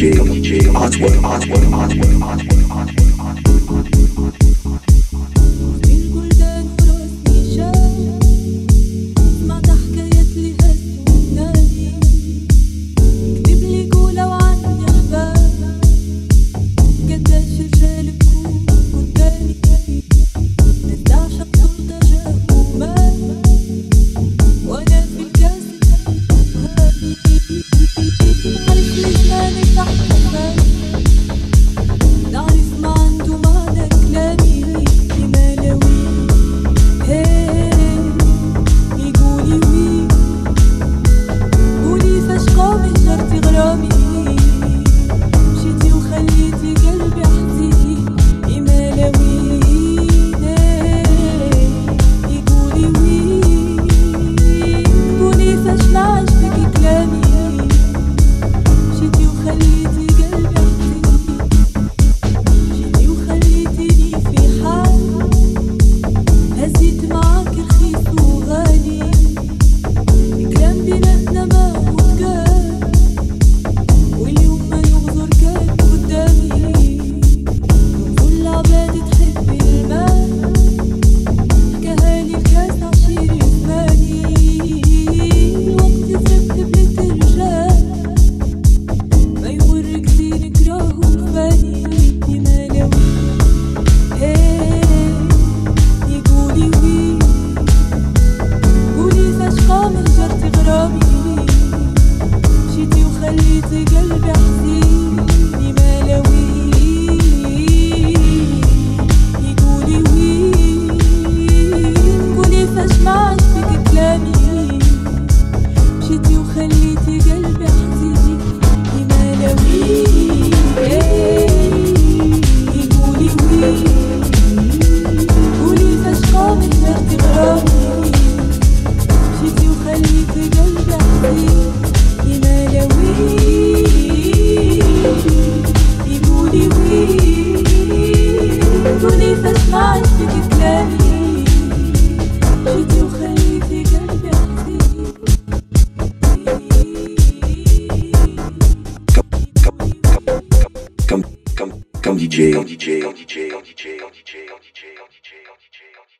DJ, artwork, artwork, artwork, artwork, artwork. together. Comme DJ, comme DJ, DJ, DJ, DJ, DJ, DJ, DJ.